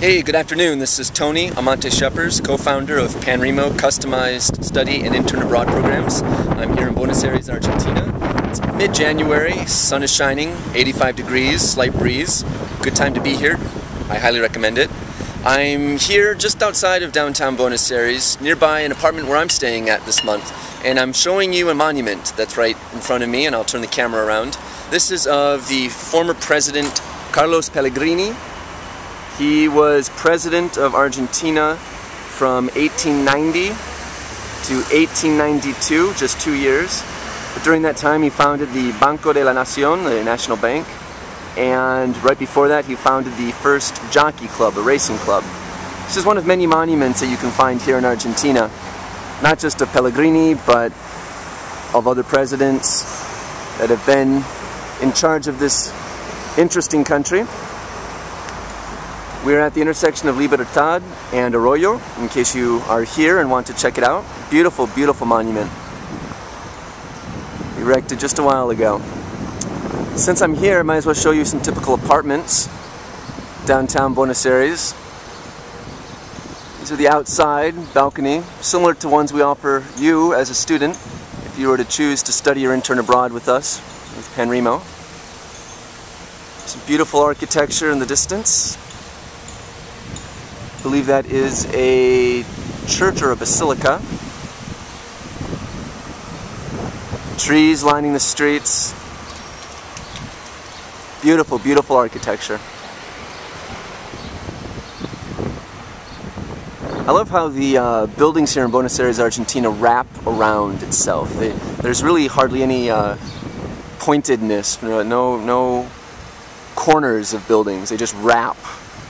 Hey, good afternoon. This is Tony Amante Scheppers, co-founder of Panrimo Customized Study and Intern Abroad Programs. I'm here in Buenos Aires, Argentina. It's mid-January, sun is shining, 85 degrees, slight breeze. Good time to be here. I highly recommend it. I'm here just outside of downtown Buenos Aires, nearby an apartment where I'm staying at this month, and I'm showing you a monument that's right in front of me, and I'll turn the camera around. This is of the former president Carlos Pellegrini, he was president of Argentina from 1890 to 1892, just two years. But during that time, he founded the Banco de la Nación, the national bank, and right before that, he founded the first jockey club, a racing club. This is one of many monuments that you can find here in Argentina, not just of Pellegrini, but of other presidents that have been in charge of this interesting country. We're at the intersection of Libertad and Arroyo, in case you are here and want to check it out. Beautiful, beautiful monument. Erected just a while ago. Since I'm here, I might as well show you some typical apartments downtown Buenos Aires. These are the outside balcony, similar to ones we offer you as a student if you were to choose to study or intern abroad with us, with Panrimo. Some beautiful architecture in the distance. Believe that is a church or a basilica. Trees lining the streets. Beautiful, beautiful architecture. I love how the uh, buildings here in Buenos Aires, Argentina wrap around itself. They, there's really hardly any uh, pointedness, no, no corners of buildings. They just wrap.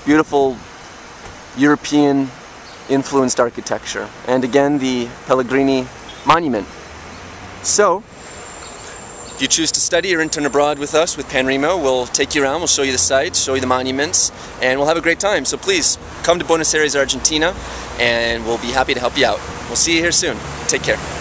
Beautiful European influenced architecture. And again, the Pellegrini Monument. So, if you choose to study or intern abroad with us, with Panrimo, we'll take you around, we'll show you the sites, show you the monuments, and we'll have a great time. So please, come to Buenos Aires, Argentina, and we'll be happy to help you out. We'll see you here soon. Take care.